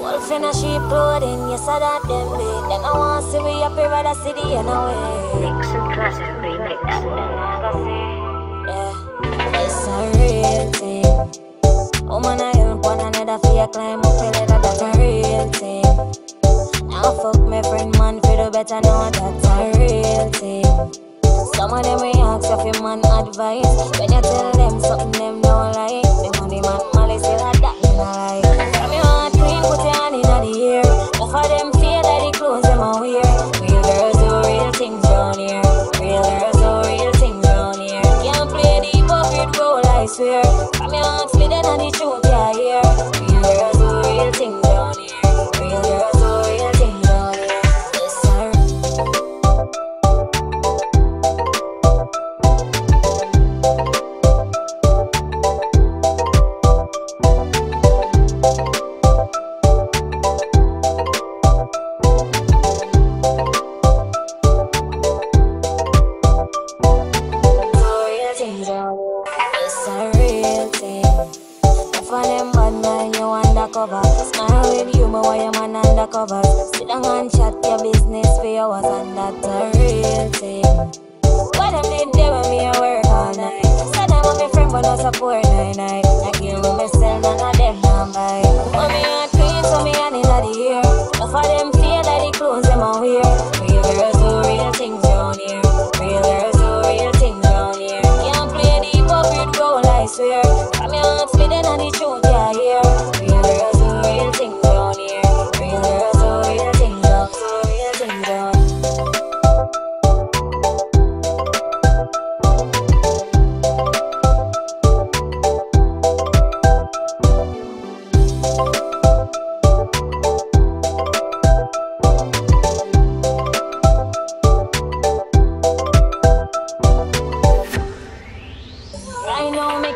Wolf in a sheep clothing, yes, I that them be. Them I want to see up here, the end away. Nikszon Clazoo Remix. Yeah, it's a real thing. Woman, I help one another you climb up, feel it, that's a real thing. Now fuck my friend, man, for the better know that's a real thing. Some of them we ask you for man advice. When you tell them something them don't like, the money man malice still a that not like. From your heart clean, put your hand in the ear. Enough of them feel like the clothes them a wear. Real girls do real things round here. Real girls do real things round here. Can't play the hypocrite role, I swear. From your heart split and the truth I them bad man, you undercover. Smile with you, but why you man undercover? Sit down and chat your business for hours, and that's a real thing. What them did there when me a work all night? Said I'm my friend, but no support night night. You with me sell, none of them not buy. Want me a clean, so me hand in the ear. Enough of them feel like the clothes them a wear. Real girls do real things round here. Real girls do real things round here. Can't play the hypocrite role, I swear.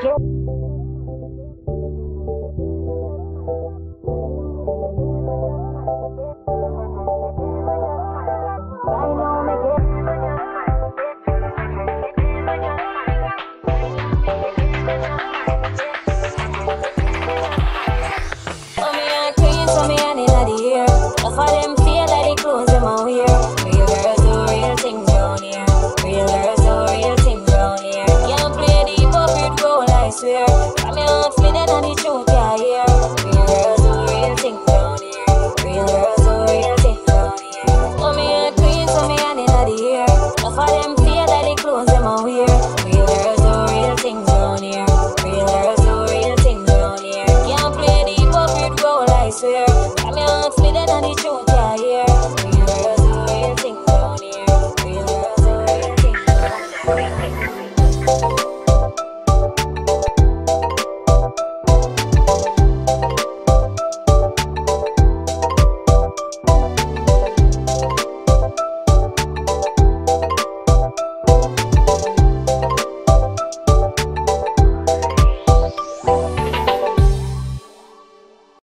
Now, Split and the truth you hear. Real do real things